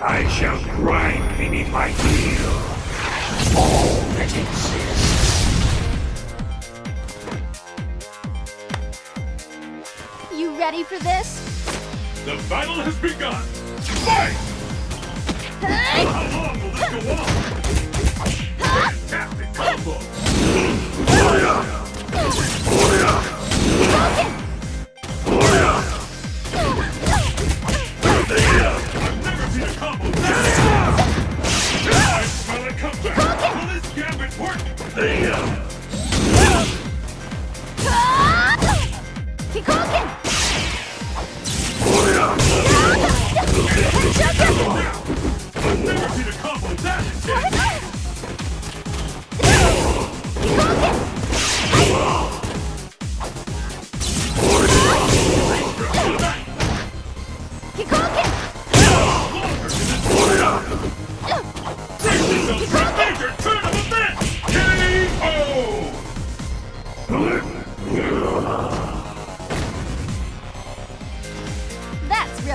I shall grind beneath my heel all that exists. You ready for this? The battle has begun! Fight! How long will this go on? Work?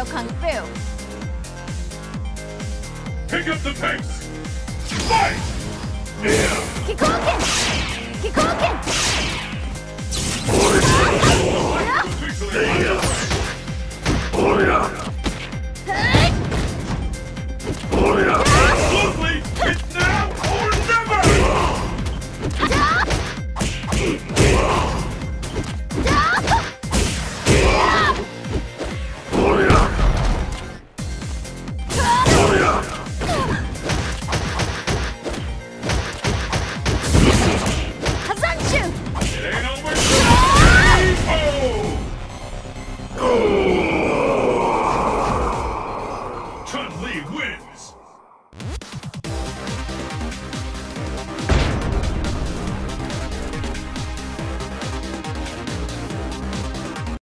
Real kung fu. Pick up the pace! Fight! Kikoken! Kikoken!